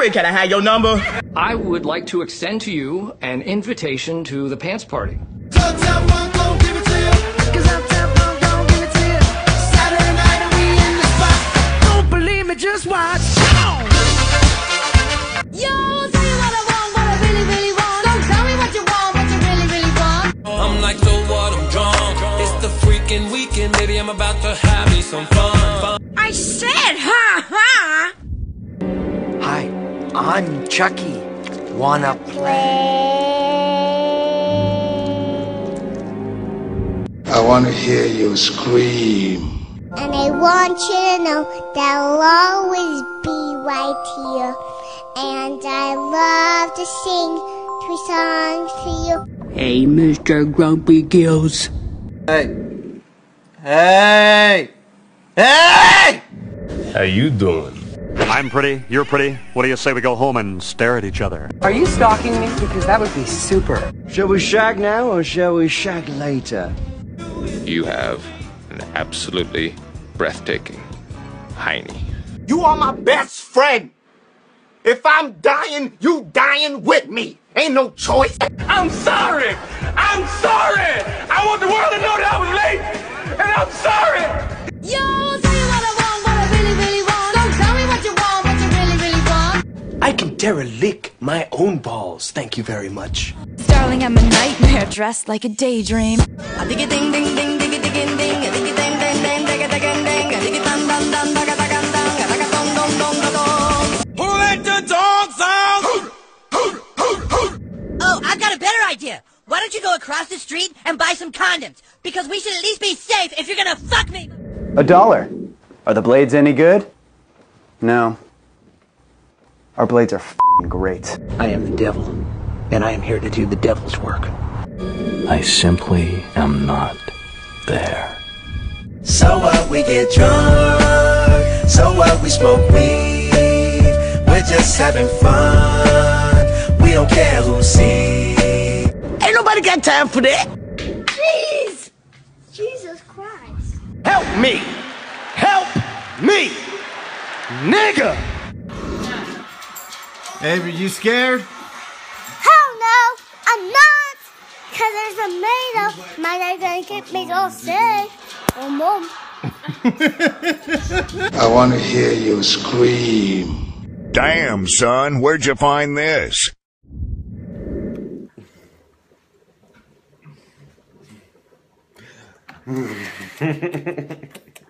Siri, can I have your number? I would like to extend to you an invitation to the pants party. Don't believe me, just watch. Yo, tell you what I want, what I really, really want. Don't tell me what you want, what you really, really want. I'm like, so what? I'm drunk. It's the freaking weekend, baby. I'm about to have me some fun. I said, ha ha. Hi, I'm Chucky. Wanna play? I want to hear you scream. And I want you to know that I'll always be right here. And I love to sing three songs to you. Hey, Mr. Grumpy Gills. Hey. Hey! Hey! How you doing? I'm pretty, you're pretty. What do you say we go home and stare at each other? Are you stalking me? Because that would be super. Shall we shag now or shall we shag later? You have an absolutely breathtaking hiney. You are my best friend. If I'm dying, you dying with me. Ain't no choice. I'm sorry. I'm sorry. I want the world to know that I was late, and I'm sorry. Want. I can derelict my own balls, thank you very much. Darling, I'm a nightmare dressed like a daydream. A diggy ding ding ding diggy digging ding a diggy ding ding ding digga digging ding? Oh, I've got a better idea. Why don't you go across the street and buy some condoms? Because we should at least be safe if you're gonna fuck me. A dollar. Are the blades any good? No. Our blades are f***ing great. I am the devil, and I am here to do the devil's work. I simply am not there. So what we get drunk, so what we smoke weed, we're just having fun, we don't care who sees. Ain't nobody got time for that. Jeez! Jesus Christ. Help me! Help me! Nigga! Avery, you scared? Hell no, I'm not! Cause there's a maid up. My dad's gonna keep me all safe. Oh, mom. I want to hear you scream. Damn, son, where'd you find this?